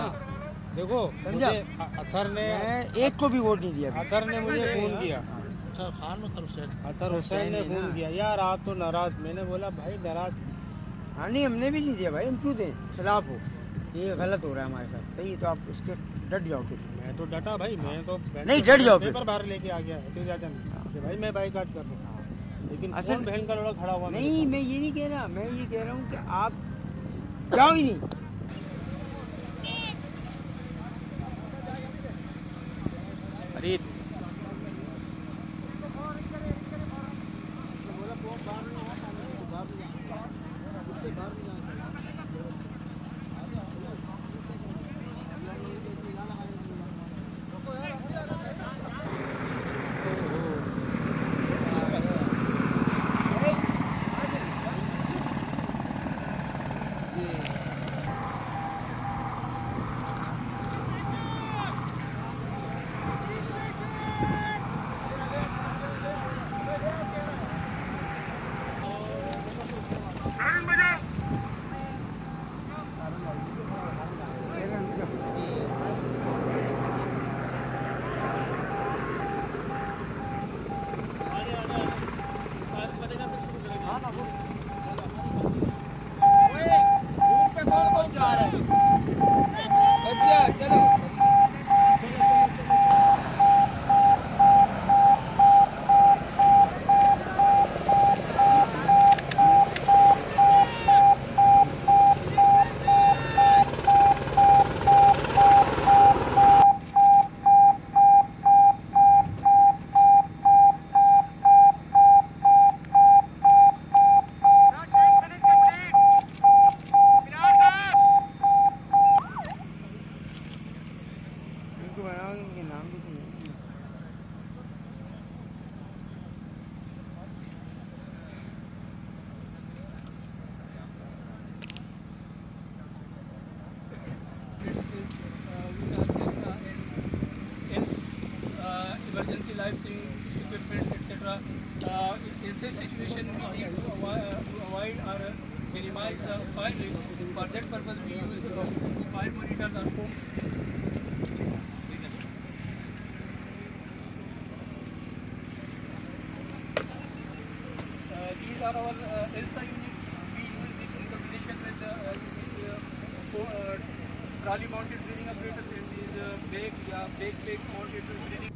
ना देखो समझा? मुझे अ- अतर ने एक को भी वोट नहीं दिया अतर ने मुझे फ़ोन किया। अच्छा खान अतर हुसैन। ने फ़ोन किया। यार आप तो नाराज़। मैंने बोला भाई नाराज़ हाँ नहीं हमने भी नहीं दिया भाई। हम क्यों दें? खिलाफ हो। ये गलत हो रहा है हमारे साथ। सही तो आप उसके डट जाओ फिर। मैं तो डटा भाई मैं तो नहीं, डट जाओ फिर। पेपर बाहर लेके आ गया कि भाई मैं बाइकाट कर रहा हूँ। लेकिन असल- बहन का लड़ा खड़ा हुआ नहीं मैं ये नहीं कह रहा। मैं ये कह रहा हूँ कि आप जाओ ही नहीं। It. Emergency life saving equipment, etc. Uh, in such situation, we need to avoid, uh, avoid or uh, minimize the fire risk. For that purpose, we use uh, fire monitors or. Uh, these are our uh, ELSA units. We use this in combination with uh, uh, this, uh, uh, trolley mounted breathing apparatus and these uh, bag, yeah, bag, bag mounted breathing